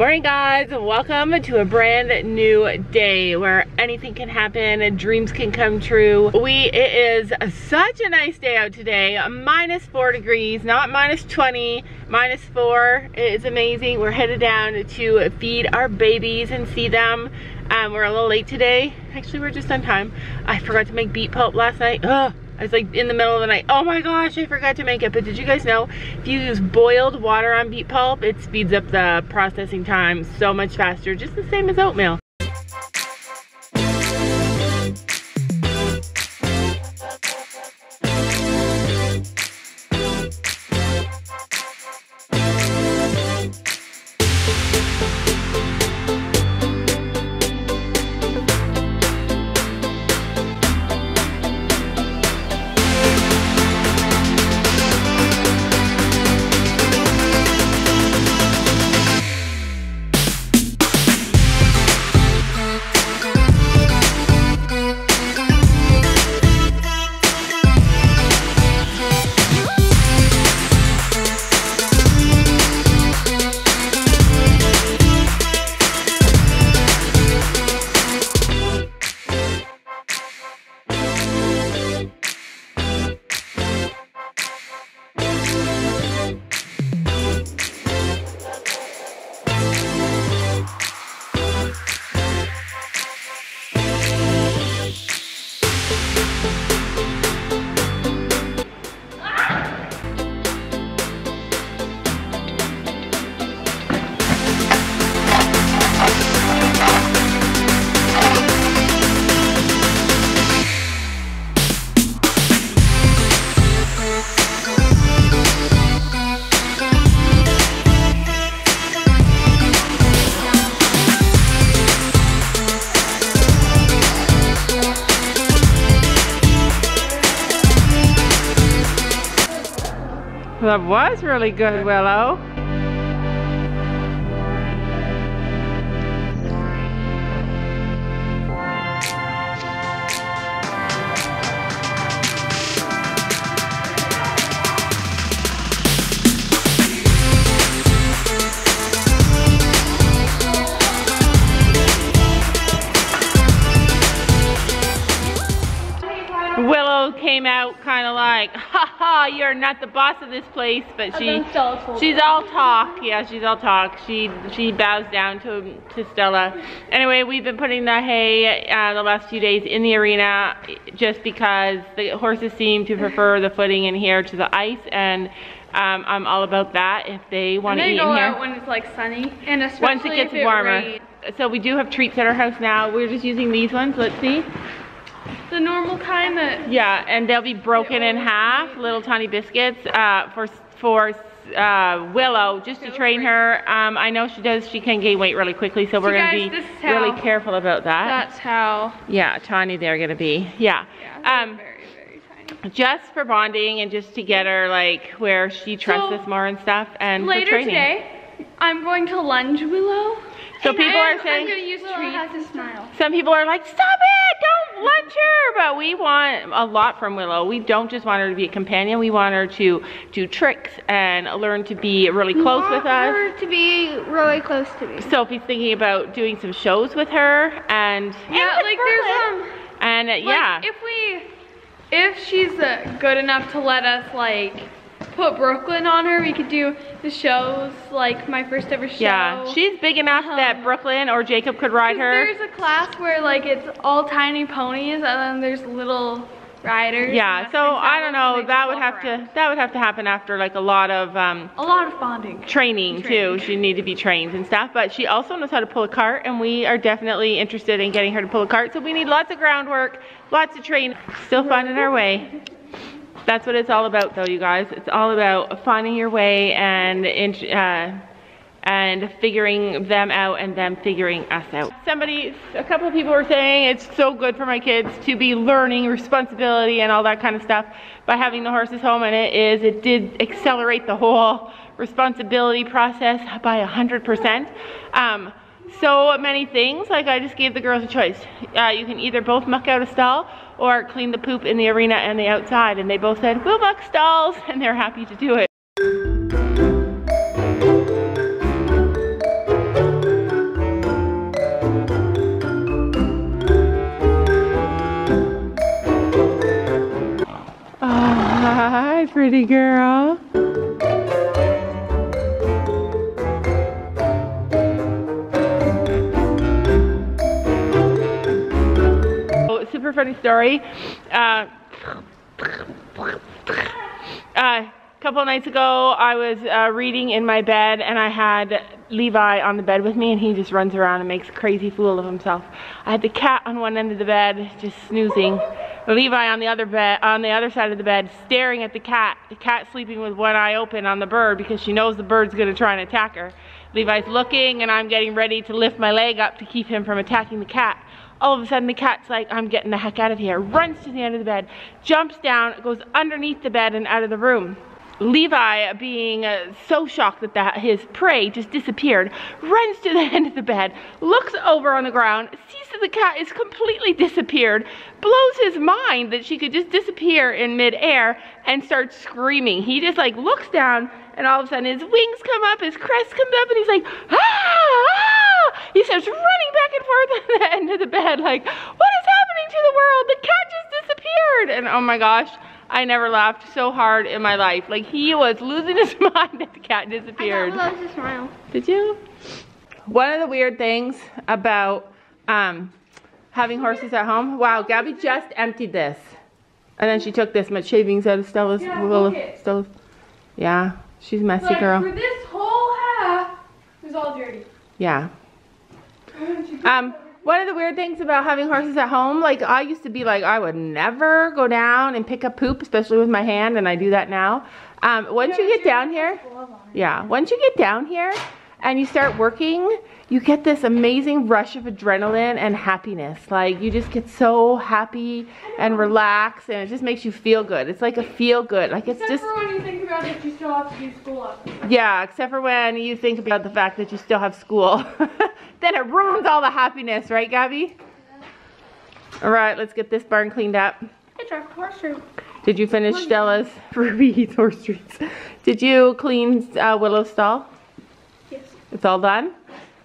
Morning guys, welcome to a brand new day where anything can happen, and dreams can come true. We, it is such a nice day out today, minus four degrees, not minus 20, minus four. It is amazing. We're headed down to feed our babies and see them. Um, we're a little late today. Actually, we're just on time. I forgot to make beet pulp last night. Ugh. I was like in the middle of the night, oh my gosh, I forgot to make it. But did you guys know, if you use boiled water on beet pulp, it speeds up the processing time so much faster, just the same as oatmeal. That was really good, Willow. Came out kind of like, ha ha, you're not the boss of this place, but she, she's all talk. Yeah, she's all talk. She she bows down to to Stella. Anyway, we've been putting the hay uh, the last few days in the arena just because the horses seem to prefer the footing in here to the ice, and um, I'm all about that if they want to eat in here. out when it's like sunny, and especially Once it gets if warmer. rains. So we do have treats at our house now. We're just using these ones. Let's see. The normal kind that Yeah, and they'll be broken in half, little tiny biscuits, uh, for, for, uh, Willow, just to train her. Um, I know she does, she can gain weight really quickly, so we're guys, gonna this be how- really careful about that. that's how. Yeah, tiny they're gonna be, yeah. Yeah, Um, very very tiny. just for bonding and just to get her like where she trusts So, us more and stuff and for Later training. today, I'm going to lunge Willow. So and people are I'm- saying- I'm going to use treats. to smile. Some people are like, stop it, don't lunge her. But we want a lot from Willow. We don't just want her to be a companion. We want her to do tricks and learn to be really close with us. her to be really close to me. Sophie's thinking about doing some shows with her and Yeah, and like there's um. and uh, Like, yeah, If we, if she's uh, good enough to let us like put Brooklyn on her, we could do the shows like my first ever show. yeah, she's big enough that Um, Brooklyn or Jacob could ride her. There's a class where like it's all tiny ponies and then there's little riders. Yeah, so I don't know. That would have around. to that would have to happen after like a lot of um, A lot of bonding. training too. She need to be trained and stuff. But she also knows how to pull a cart, and we are definitely interested in getting her to pull a cart. So we need lots of groundwork, lots of training. Still finding our way. That's what it's all about, though, you guys. It's all about finding your way and uh, and figuring them out and them figuring us out. Somebody, a couple of people were saying it's so good for my kids to be learning responsibility and all that kind of stuff by having the horses home and it is, it did accelerate the whole responsibility process by a hundred percent. Um, so many things, like I just gave the girls a choice. Uh, you can either both muck out a stall or clean the poop in the arena and the outside. And they both said, Wilmux stalls, and they're happy to do it. Ah, hi, pretty girl. Funny story. Uh, a couple nights ago, I was uh, reading in my bed and I had Levi on the bed with me and he just runs around and makes a crazy fool of himself. I had the cat on one end of the bed just snoozing. Levi on the other bed, on the other side of the bed, staring at the cat. The cat sleeping with one eye open on the bird because she knows the bird's gonna try and attack her. Levi's looking and I'm getting ready to lift my leg up to keep him from attacking the cat. All of a sudden the cat's like, I'm getting the heck out of here. Runs to the end of the bed, jumps down, goes underneath the bed and out of the room. Levi, being uh, so shocked that, that his prey just disappeared, runs to the end of the bed, looks over on the ground, sees that the cat is completely disappeared, blows his mind that she could just disappear in midair, and starts screaming. He just like looks down, and all of a sudden his wings come up, his crest comes up, and he's like, ah! He starts running back and forth on the end of the bed, like, what is happening to the world? The cat just disappeared! And oh my gosh. I never laughed so hard in my life. Like he was losing his mind that the cat disappeared. I a smile. Did you? One of the weird things about um, having horses at home. Wow, Gabby just emptied this. And then she took this much shavings out of Stella's. Yeah, Will- Stella's. Yeah, she's a messy Like girl. for this whole half, it was all dirty. Yeah. Um, one of the weird things about having horses at home, like I used to be like, I would never go down and pick up poop, especially with my hand, and I do that now. Um, once you get down here, yeah, once you get down here and you start working, you get this amazing rush of adrenaline and happiness. Like you just get so happy and relaxed, and it just makes you feel good. It's like a feel good. Like it's Except just for when you think about it, you still have to do school yeah, except for when you think about the fact that you still have school. then it ruins all the happiness, right, Gabby? Yeah. All right, let's get this barn cleaned up. I dropped a horseshoe. Did you finish Stella's Ruby Eats Horse Treats? Did you clean uh, Willow's stall? It's all done?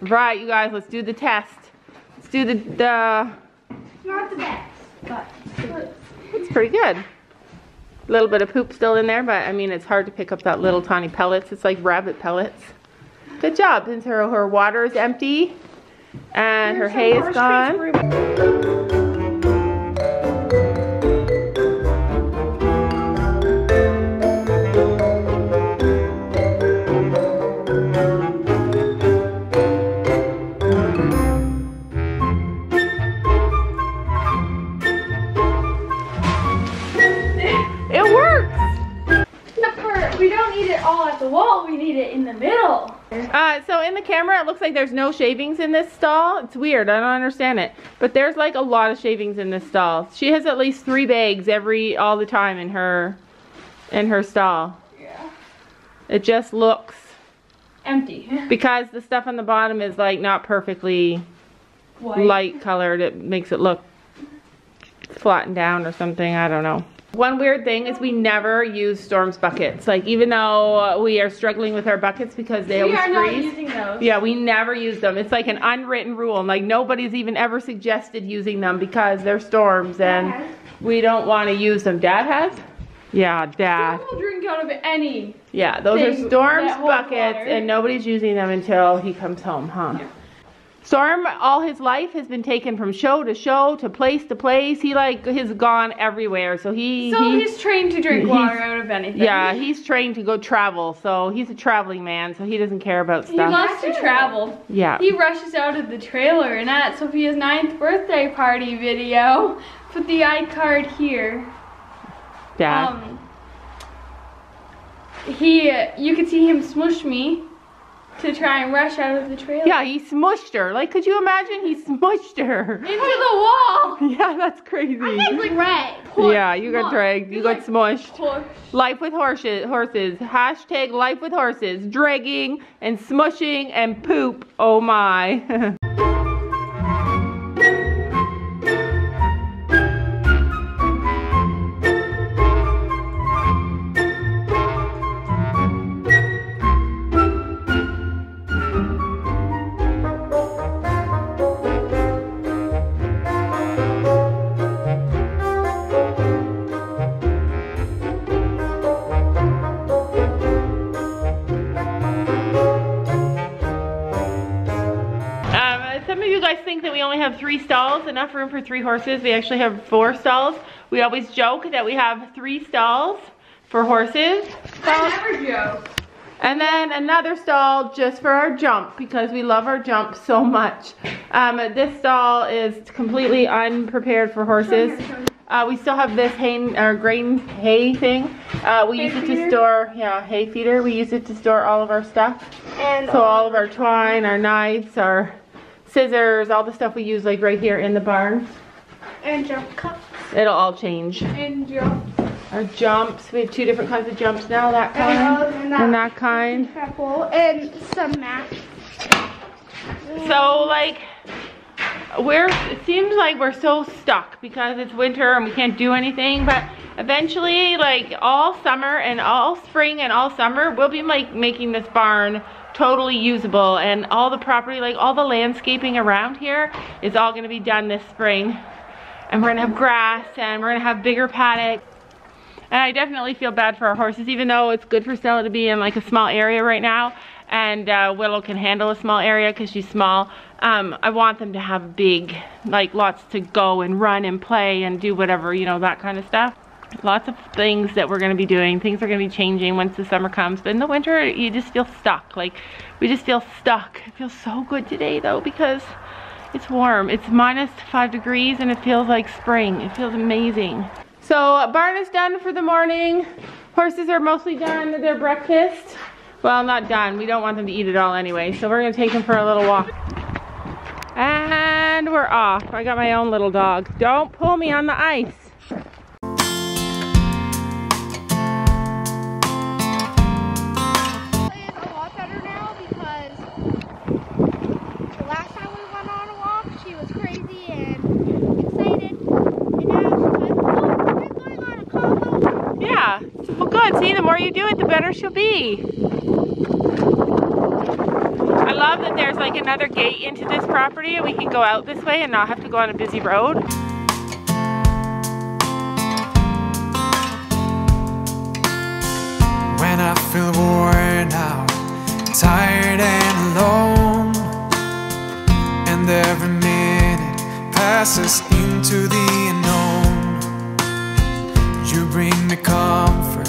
Right, you guys, let's do the test. Let's do the, the Not the best, but it's pretty good. A little bit of poop still in there, but I mean, it's hard to pick up that little tiny pellets. It's like rabbit pellets. Good job. Since her, her water is empty and her hay is gone. Need it in the middle. Uh, so in the camera, it looks like there's no shavings in this stall. It's weird. I don't understand it. But there's like a lot of shavings in this stall. She has at least three bags every all the time in her in her stall. Yeah. It just looks Empty. because the stuff on the bottom is like not perfectly White. light colored. It makes it look flattened down or something. I don't know. One weird thing is we never use Storm's buckets. Like even though we are struggling with our buckets because they We always freeze. using those. Yeah, we never use them. It's like an unwritten rule. Like nobody's even ever suggested using them because they're storms and we don't want to use them. Dad has? Yeah, dad. Don't drink out of any. Yeah, those are Storm's buckets water. and nobody's using them until he comes home, huh? Storm all his life has been taken from show to show to place to place. He like has gone everywhere. So he, So he he's trained to drink water out of anything. yeah, he's trained to go travel. So he's a traveling man, so he doesn't care about stuff. He loves to travel. Yeah. He rushes out of the trailer and at Sophia's ninth birthday party video, put the iCard here. Dad. Um, he, you could see him smush me to try and rush out of the trailer. Yeah, he smushed her. Like, could you imagine? He smushed her. Into the wall. Yeah, that's crazy. Right. Yeah, you got dragged. You got smushed. Push. Life with horses. Horses. Hashtag life with horses. Dragging and smushing and poop. Oh my. enough room for three horses. We actually have four stalls. We always joke that we have three stalls for horses. I never joke. And then another stall just for our jump because we love our jump so much. Um, this stall is completely unprepared for horses. Uh, we still have this hay, our grain hay thing. Uh, we Hay use it to store, yeah, hay feeder. We use it to store all of our stuff. And So all of our twine, our knives, our scissors, all the stuff we use like right here in the barn. and jump cups. It'll all change. And jump. Our jumps, we have two different kinds of jumps now, that kind and and that that kind. couple and some mats. So like we're it seems like we're so stuck because it's winter and we can't do anything but eventually like all summer and all spring and all summer we'll be like making this barn totally usable and all the property like all the landscaping around here is all going to be done this spring and we're going to have grass and we're going to have bigger paddocks and I definitely feel bad for our horses, even though it's good for Stella to be in like a small area right now. And uh, Willow can handle a small area because she's small. Um, I want them to have big, like lots to go and run and play and do whatever, you know, that kind of stuff. Lots of things that we're going to be doing. Things are going to be changing once the summer comes. But in the winter, you just feel stuck. Like, we just feel stuck. It feels so good today, though, because it's warm. It's minus five degrees and it feels like spring. It feels amazing. So barn is done for the morning. Horses are mostly done their breakfast. Well, not done. We don't want them to eat it all anyway. So we're gonna take them for a little walk. And we're off. I got my own little dog. Don't pull me on the ice. Excited. And now she's like, oh. Yeah. Well, good. See, the more you do it, the better she'll be. I love that there's like another gate into this property and we can go out this way and not have to go on a busy road. Passes into the unknown, you bring me comfort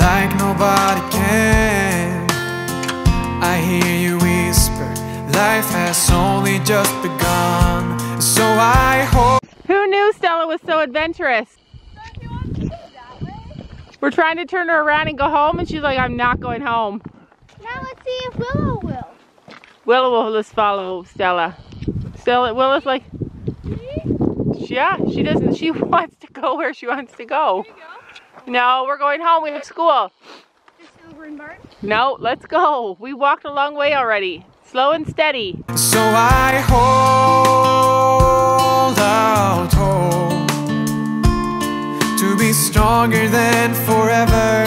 like nobody can. I hear you whisper, life has only just begun. So I hope. Who knew Stella was so adventurous? We're trying to turn her around and go home and she's like, I'm not going home. Now let's see if Willow will. Willow will just follow Stella. Stella, Willow's like, yeah, she doesn't, she wants to go where she wants to go. No, we're going home, we have school. The silver and barn. No, let's go. We walked a long way already. Slow and steady. So I hold out hope to be stronger than forever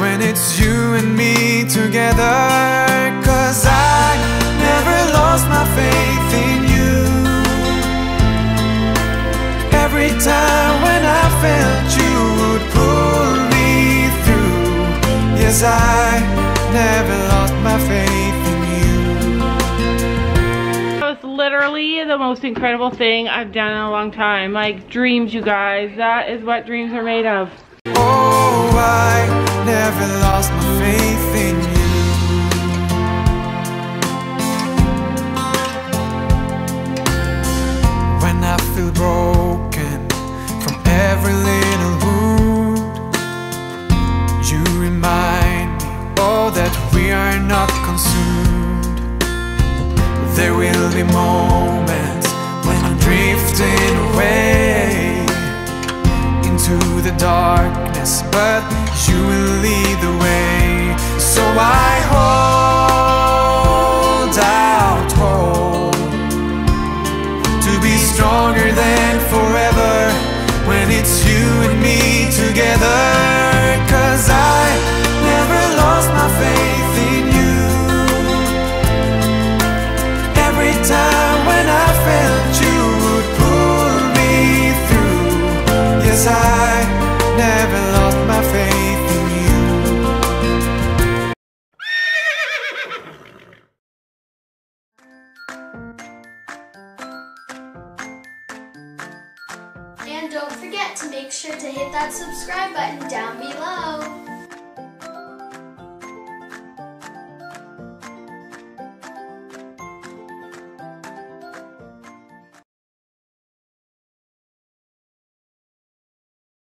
when it's you and me together. Cause I never lost my faith in you. Time when I felt you would pull me through. Yes, I never lost my faith in you. That was literally the most incredible thing I've done in a long time. Like dreams, you guys. That is what dreams are made of. Oh, I never lost my faith not consumed. There will be moments when I'm drifting away into the darkness, but you will lead the way. So I hold